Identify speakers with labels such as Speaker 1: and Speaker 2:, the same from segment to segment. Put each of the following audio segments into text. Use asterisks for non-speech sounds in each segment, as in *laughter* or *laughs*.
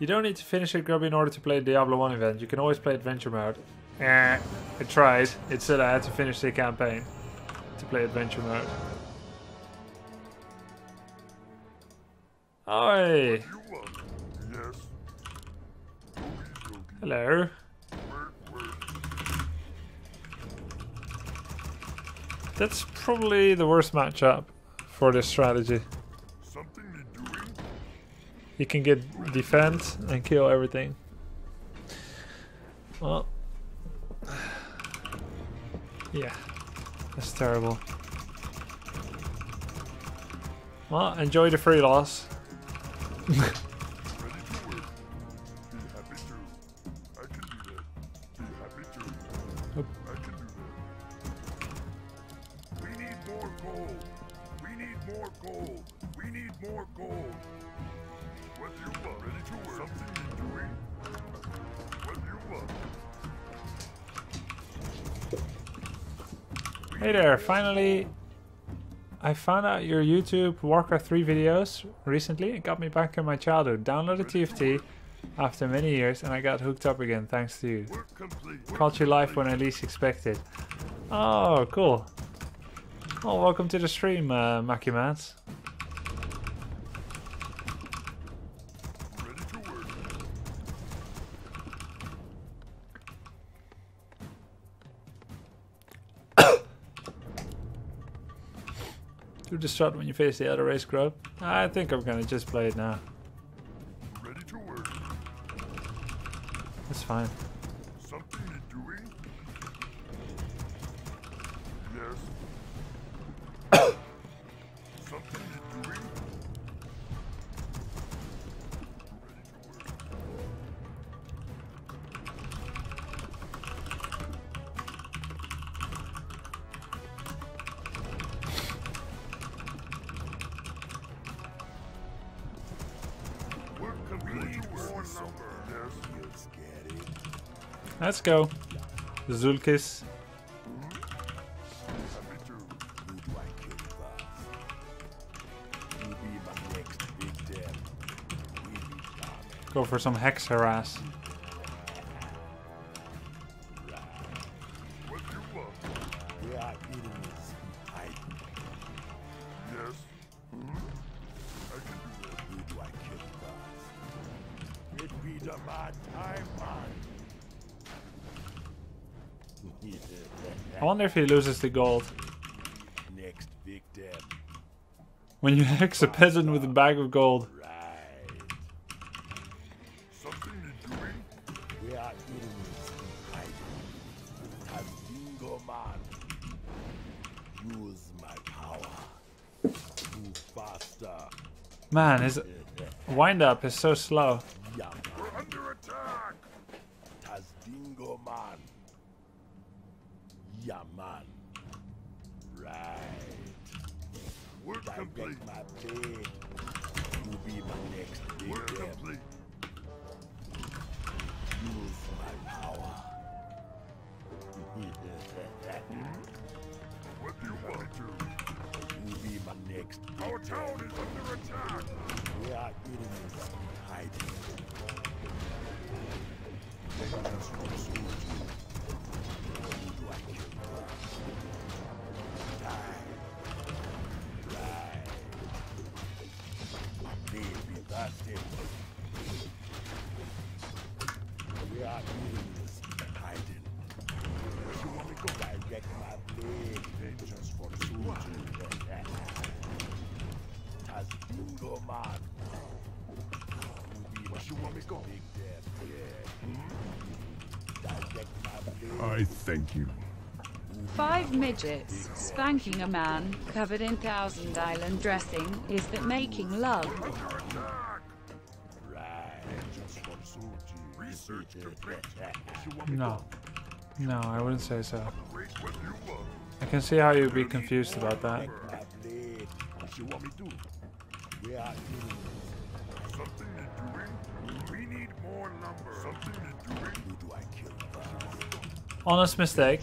Speaker 1: You don't need to finish it grubby in order to play Diablo 1 event. You can always play adventure mode. Eh, I tried. It said I had to finish the campaign to play adventure mode. Oi!
Speaker 2: Yes.
Speaker 1: Hello. That's probably the worst matchup for this strategy.
Speaker 2: You
Speaker 1: can get defense and kill everything. Well, yeah, that's terrible. Well, enjoy the free loss. *laughs*
Speaker 2: More gold. What do you want? Ready to work. Something? What do you want?
Speaker 1: Hey there, finally I found out your YouTube Warcraft 3 videos recently. It got me back in my childhood. Downloaded TFT after many years and I got hooked up again thanks to you.
Speaker 2: Work complete. Work
Speaker 1: Caught you life when I least expected. Oh, cool. Oh, welcome to the stream, uh, Mackie Mans. Do the shot when you face the other race grub. I think I'm gonna just play it now.
Speaker 2: Ready to work.
Speaker 1: That's fine.
Speaker 2: Something you doing? Eh? Yes.
Speaker 3: We go. shaman.
Speaker 1: Go for some hex harass.
Speaker 2: What do you want?
Speaker 3: We are enemies who hide.
Speaker 2: Yes. I can do that.
Speaker 3: Who do I kill first? It be the man time man.
Speaker 1: I wonder if he loses the gold.
Speaker 3: next victim.
Speaker 1: When you *laughs* hex a peasant with a bag of gold.
Speaker 3: Right.
Speaker 2: Something you doing?
Speaker 3: We are enemies who hide. As man. Use my power. Move faster.
Speaker 1: Man, his wind up is so slow.
Speaker 3: Next
Speaker 2: Our town is under attack.
Speaker 3: We are in hiding.
Speaker 2: Thank you.
Speaker 4: Five midgets spanking a man covered in Thousand Island dressing. Is that making love?
Speaker 2: Under attack.
Speaker 3: Right.
Speaker 2: Vengeance for soldiers. Research complete. What you want me
Speaker 1: No. No, I wouldn't say so.
Speaker 2: to? Wait, what do you want?
Speaker 1: I can see how you'd be confused about that.
Speaker 3: Direct my blade.
Speaker 2: What you want me to?
Speaker 3: We are enemies.
Speaker 2: Something you doing? We need more lumber. Something you doing?
Speaker 3: Who do I kill first?
Speaker 1: Honest mistake.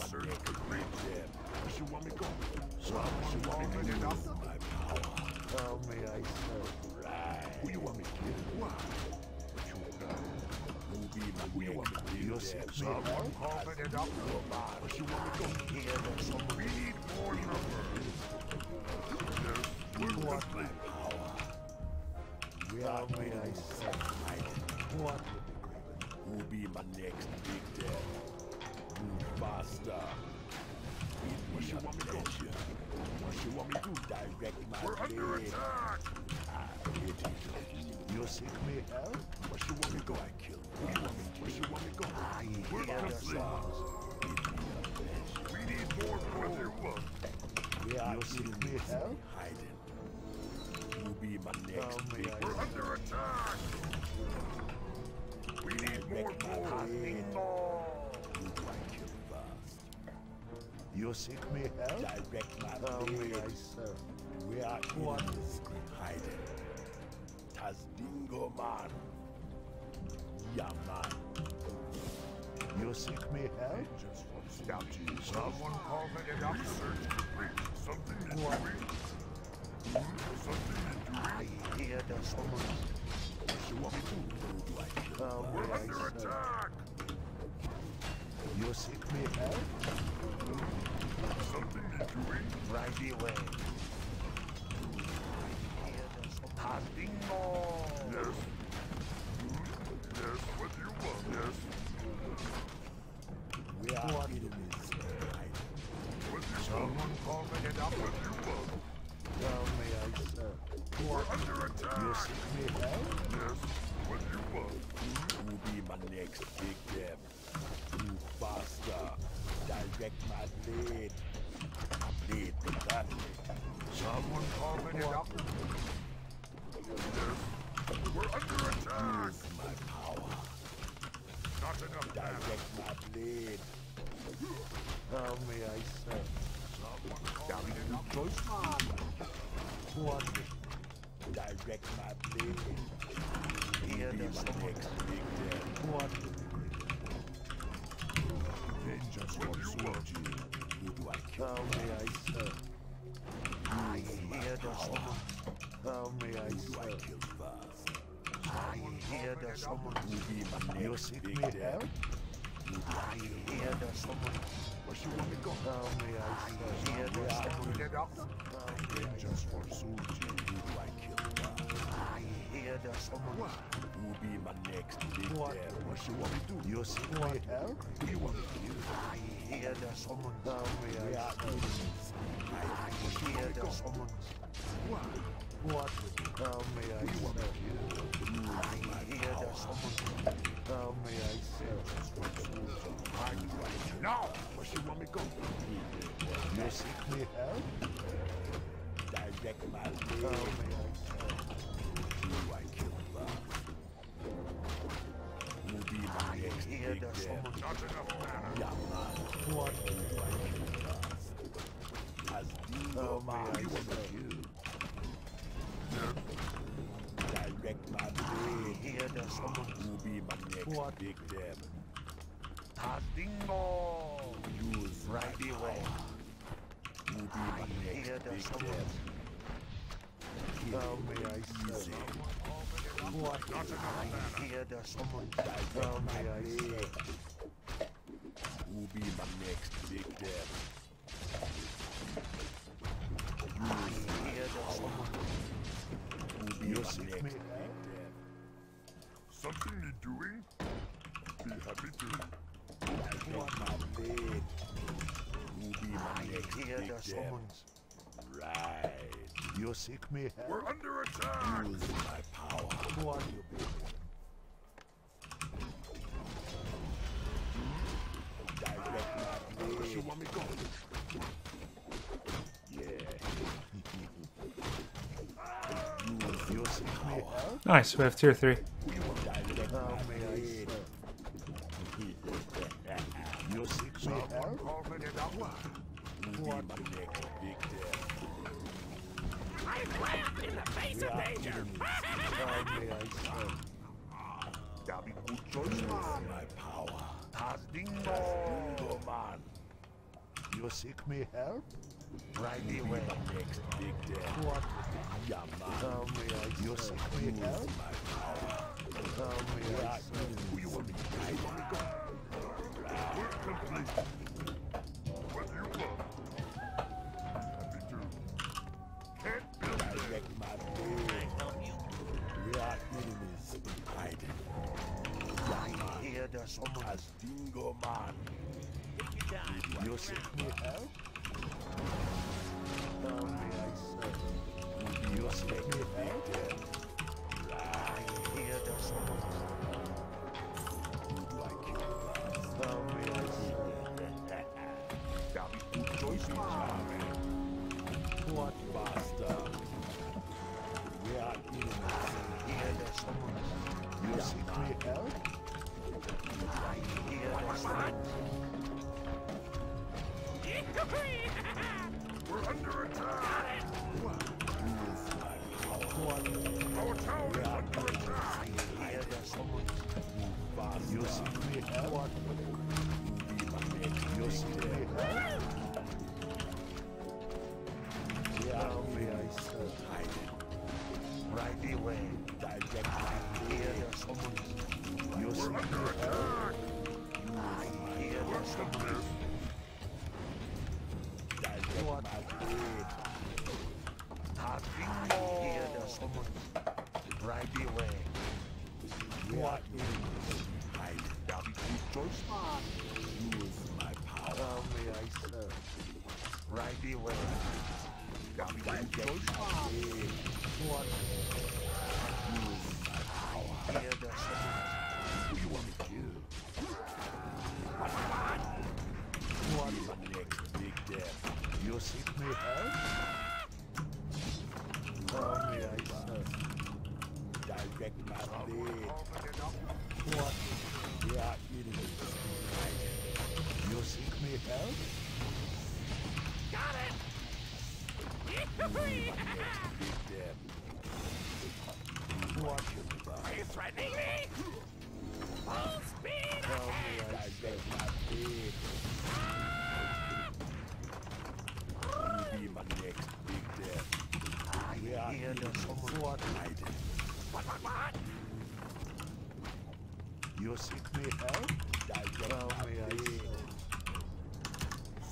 Speaker 5: Victim? Where
Speaker 2: you want me go?
Speaker 5: Someone
Speaker 2: already
Speaker 5: use
Speaker 2: doctor?
Speaker 5: my power. How may I serve? Right.
Speaker 2: Who you want me to kill? Why? What you
Speaker 5: be my
Speaker 2: Who you want me to kill? the doctor. Where you want me to
Speaker 5: there's
Speaker 2: We need more
Speaker 5: want my power. I serve? What? Who be my next victim? Move faster.
Speaker 2: Where you want me to go? Where you want me to?
Speaker 5: Direct my
Speaker 2: We're under attack!
Speaker 5: Ah, it. You seek me help?
Speaker 2: Where you want me to go?
Speaker 5: I kill
Speaker 2: you want me? Where you want me to go?
Speaker 5: I
Speaker 2: We're complete.
Speaker 5: songs. Give me attention.
Speaker 2: We need more What do you
Speaker 5: seek me help? Hiding. You be my next.
Speaker 2: We're under attack!
Speaker 5: You seek me help? Direct my blade. I serve? Where are enemies hiding? Tazdingo man. Yeah man. You seek me help?
Speaker 2: Stop you. Someone call for the doctor. Research complete. Something you're doing? Hmm? Something you're
Speaker 5: I hear the someone.
Speaker 2: What you want me to?
Speaker 5: Who do I kill?
Speaker 2: We're
Speaker 5: Where I
Speaker 2: under
Speaker 5: serve?
Speaker 2: attack!
Speaker 5: You seek me help? Right away. Tazdingo.
Speaker 2: Yes. Hmm? Yes, what you want? Yes.
Speaker 5: Where are enemies hiding?
Speaker 2: What you Someone call for the doctor. What you want?
Speaker 5: How may I serve?
Speaker 2: We're under
Speaker 5: You
Speaker 2: attack!
Speaker 5: seek me help?
Speaker 2: Yes. What you want?
Speaker 5: Who be my next victim? Move faster. Direct my blade. Blade be deadly.
Speaker 2: Someone for the doctor. We're under attack!
Speaker 5: Use my power.
Speaker 2: Not enough.
Speaker 5: Direct my blade. How may I serve?
Speaker 2: Someone the doctor.
Speaker 5: Choice man. What? Direct my blade. Here my next victim. What? Vengeance
Speaker 2: What do
Speaker 5: for
Speaker 2: you
Speaker 5: do I kill? How may I serve? I hear the someone. How may I serve? I hear. Who be my next you seek me help? I hear the someone.
Speaker 2: Where you want me to go?
Speaker 5: How may I serve? I hear the someone.
Speaker 2: The doctor?
Speaker 5: Vengeance for. Who do I kill first? I hear the someone. Who be my next victim?
Speaker 2: What What you want me to do?
Speaker 5: You seek me help?
Speaker 2: You want to kill?
Speaker 5: I hear the summons. How may I serve? I hear the summons.
Speaker 2: Why?
Speaker 5: What? How may I serve? I hear the summons. How may I serve?
Speaker 2: I No! Where you want me go?
Speaker 5: You seek me help? Direct my blade. How may I next hear the summons.
Speaker 2: Not enough mana.
Speaker 5: Yeah, man. Oh, what do I kill? As Dingo man.
Speaker 2: Who you want me to kill? Yes.
Speaker 5: Direct my blade. Hear the summons. Who be my next
Speaker 2: What?
Speaker 5: victim?
Speaker 2: Tazdingo!
Speaker 5: Use right away. Who be my next victim? How oh, may I serve?
Speaker 2: Not enough mana.
Speaker 5: Hear the summons. How may I serve? Who
Speaker 6: be my next big death. You see me?
Speaker 2: Something need doing? Be happy to.
Speaker 6: My blade? You be my next
Speaker 5: Hear.
Speaker 6: Right.
Speaker 5: You seek me?
Speaker 2: We're under attack!
Speaker 6: Use my.
Speaker 5: Who are you?
Speaker 1: Nice, we have tier 3.
Speaker 5: Summons.
Speaker 6: As Dingo Man.
Speaker 5: You seek me help? How may I serve? You me help? I hear the summons. How may I serve?
Speaker 2: Dabi good choice, man. Good choice, man.
Speaker 6: Blade.
Speaker 5: What?
Speaker 6: Use my power.
Speaker 5: Hear the summons.
Speaker 2: Who you want me to kill?
Speaker 5: What?
Speaker 6: My next big death.
Speaker 5: You seek me help? How may I serve?
Speaker 6: Direct my blade.
Speaker 2: Call me the Dagua.
Speaker 5: What?
Speaker 6: We are enemies hiding.
Speaker 5: You
Speaker 6: you threatening me?
Speaker 5: I.
Speaker 6: You
Speaker 5: seek me help? May I
Speaker 6: blade.
Speaker 5: serve?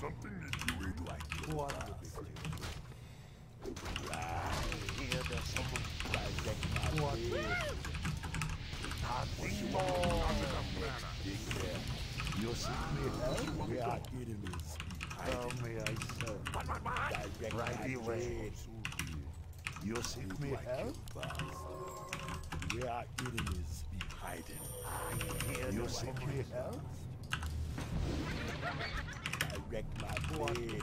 Speaker 2: Something need doing.
Speaker 6: Do I kill
Speaker 5: What?
Speaker 6: fast?
Speaker 5: Hear the summons.
Speaker 6: Direct my
Speaker 5: What?
Speaker 6: death.
Speaker 5: You seek me help?
Speaker 6: We are enemies hiding.
Speaker 5: may I serve? Right away. You seek me help?
Speaker 6: We are enemies hiding.
Speaker 5: Hear you seek me help?
Speaker 6: Direct my blade.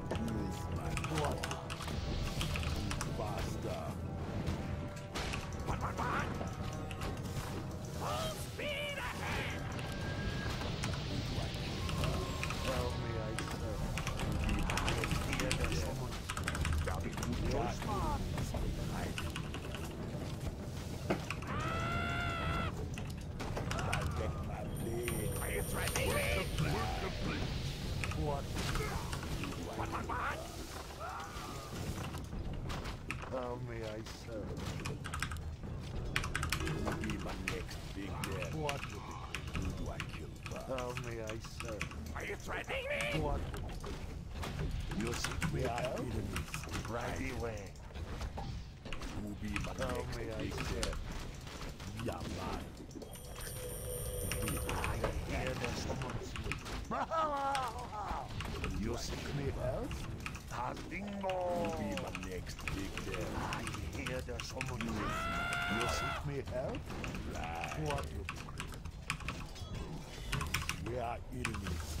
Speaker 5: threatening me? What? You seek me out? Enemies. Right away. Who be my How next may big I dead? Yeah, man. I hear there's someone you seek me help? Tazdingo! Be my next big death. I hear there's someone new. You seek me help? Right. What? We are enemies.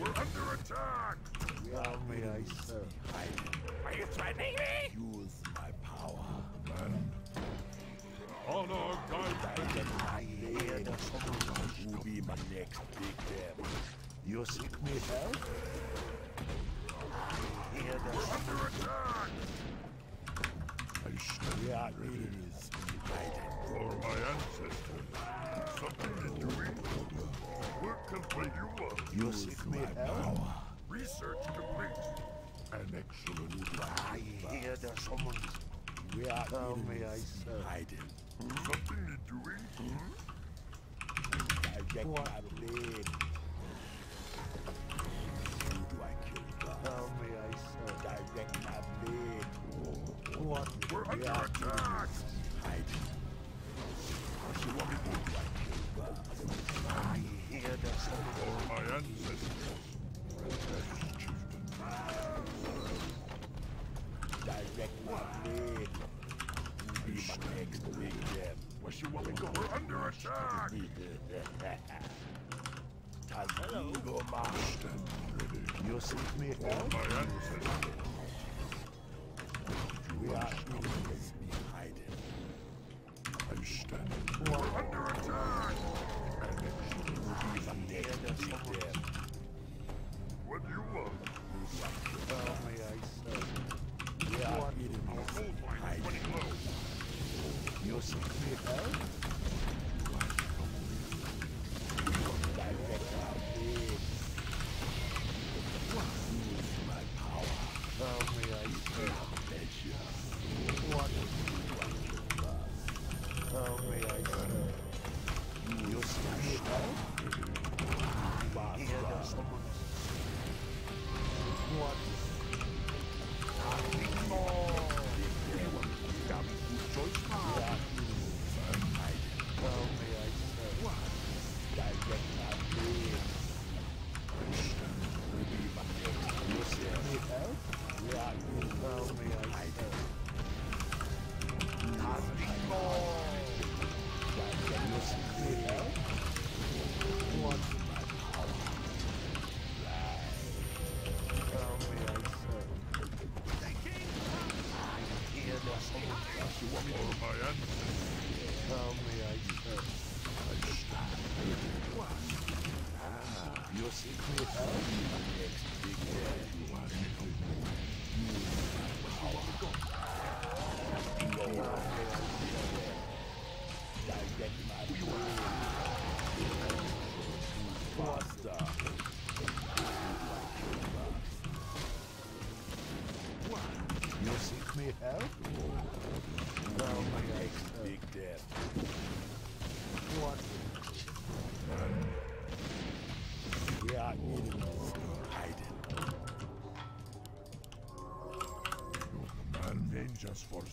Speaker 3: We're under attack.
Speaker 5: May I serve?
Speaker 3: Are you threatening me?
Speaker 5: Use my power. And
Speaker 3: honor guide
Speaker 5: I hear the someone will be my next big devil. You seek me help? I hear the
Speaker 3: We're under attack!
Speaker 5: We are enemies.
Speaker 3: For my ancestors. Something to doing? What complete you?
Speaker 5: You seek me help?
Speaker 3: Research complete. An excellent
Speaker 5: I hear there's someone. We are enemies. may I serve? Hiding.
Speaker 3: Something you're doing? Hmm?
Speaker 5: I what? my blade. Who do I kill first? How may I serve? Direct my blade. What?
Speaker 3: We're under attack!
Speaker 5: Me
Speaker 3: help? My
Speaker 5: your secret out my next big seek me help? Now
Speaker 2: my
Speaker 3: next big death.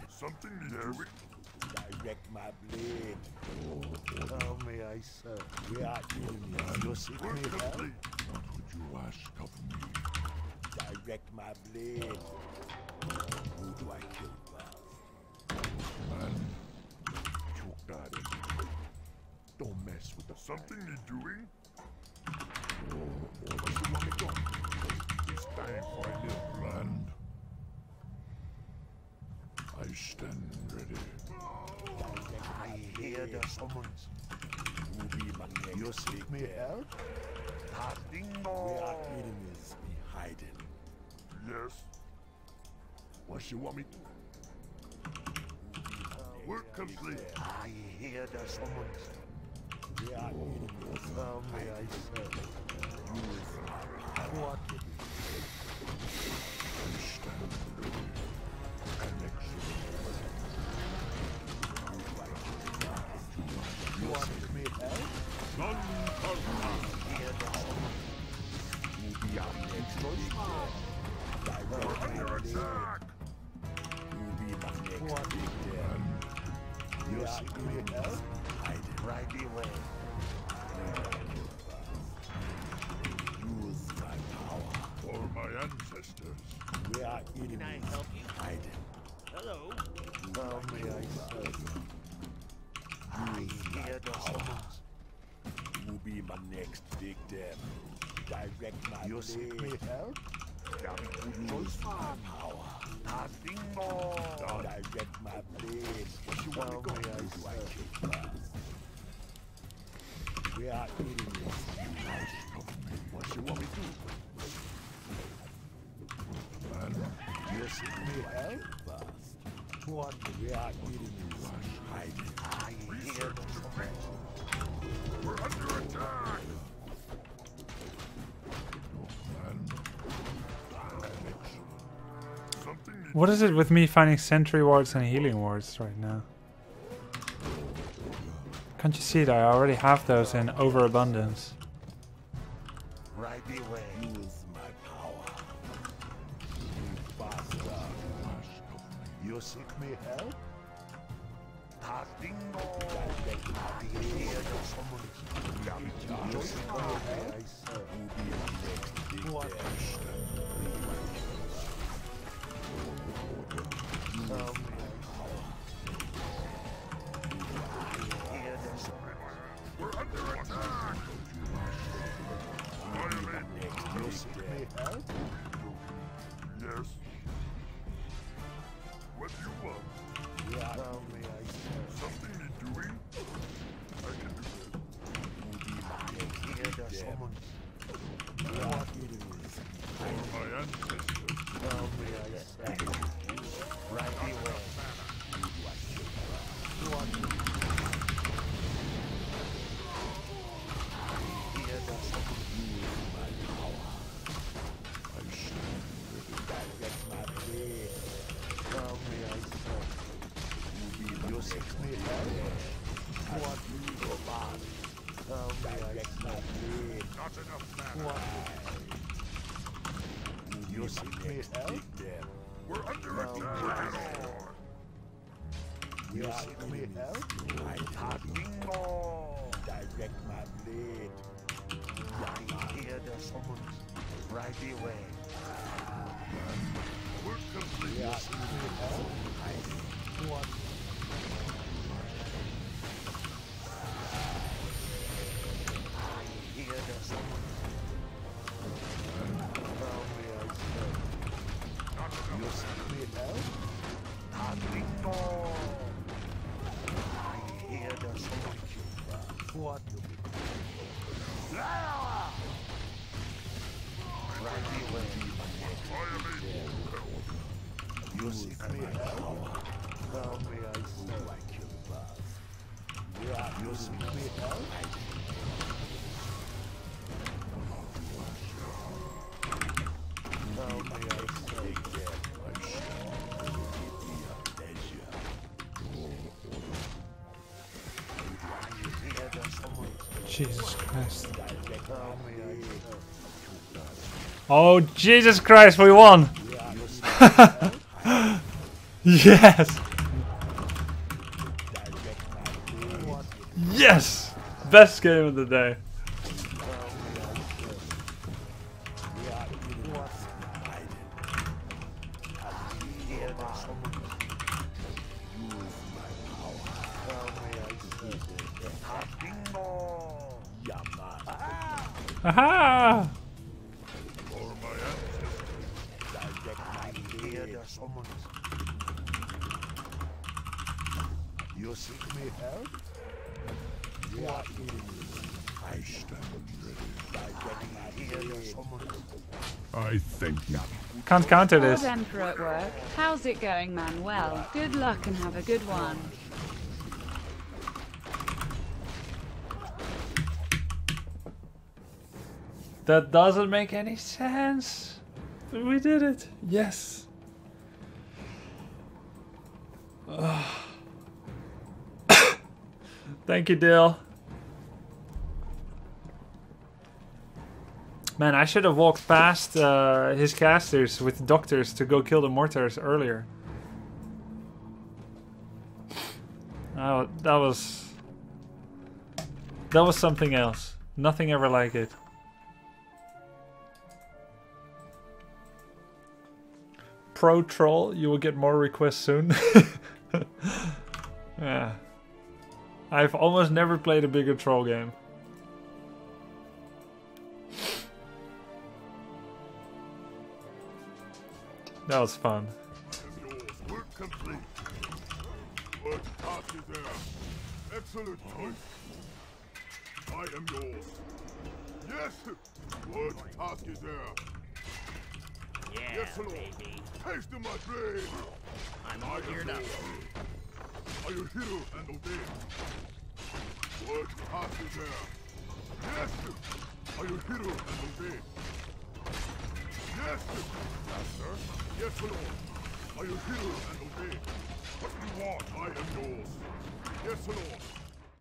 Speaker 3: help? Hide it.
Speaker 2: Something needed.
Speaker 3: Direct my blade. How may I serve? We are enemies. You seek
Speaker 2: Work
Speaker 3: me help?
Speaker 2: complete.
Speaker 7: What would you ask of me?
Speaker 3: Direct my blade. Who do I kill first?
Speaker 7: Man,
Speaker 2: You got it. Don't mess with the something need doing. What you want me to It's time for a little
Speaker 7: land. I stand ready.
Speaker 3: I hear the summons. Who be my You seek me help?
Speaker 2: Tazdingo.
Speaker 3: We are enemies. Be hiding.
Speaker 2: Yes. What you want me to? Work complete.
Speaker 3: I hear the summons. We are enemies. I serve? Use my power. What? My you seek me help? Use my power. Tazdingo. Direct my blade. What you want me to go? May I? We are enemies.
Speaker 2: What you want me to?
Speaker 3: You seek me help? What? We are enemies. Hiding. I hear the summons.
Speaker 2: We're under attack.
Speaker 1: What is it with me finding sentry wards and healing wards right now? Can't you see that I already have those in overabundance?
Speaker 3: Right away. Use my power. You seek me help? Tazdingo.
Speaker 2: We're under attack.
Speaker 3: You seek me help? I have bingo. Direct my blade. I hear the summons. Right away.
Speaker 2: Work complete.
Speaker 3: You seek me help? I what?
Speaker 1: Jesus Christ. Oh, Jesus Christ, we won! *laughs* yes! Yes! Best game of the day.
Speaker 3: You seek me help? What?
Speaker 7: I stand ready.
Speaker 3: I hear the summons.
Speaker 7: I thank you.
Speaker 1: Can't counter
Speaker 4: Old
Speaker 1: this.
Speaker 4: Emperor at work. How's it going, Manuel? Good luck and have a good one.
Speaker 1: That doesn't make any sense. We did it. Yes. Ugh. Thank you, Dale. Man, I should have walked past uh, his casters with doctors to go kill the mortars earlier. Oh, that was that was something else. Nothing ever like it. Pro Troll, you will get more requests soon. *laughs* yeah. I've almost never played a bigger troll game. That was fun.
Speaker 2: am yours. Work complete. What task is there? Excellent choice. I am yours. Yes. What task is there?
Speaker 8: Yeah,
Speaker 2: Yes, Lord.
Speaker 8: baby.
Speaker 2: Taste of my blade.
Speaker 8: I'm all geared up.
Speaker 2: Are you hero and obey? What task there? Yes. Are you and obey? Yes. Master. Yes, Lord. Are you hero and obey? What you want, I am yours. Yes, Lord.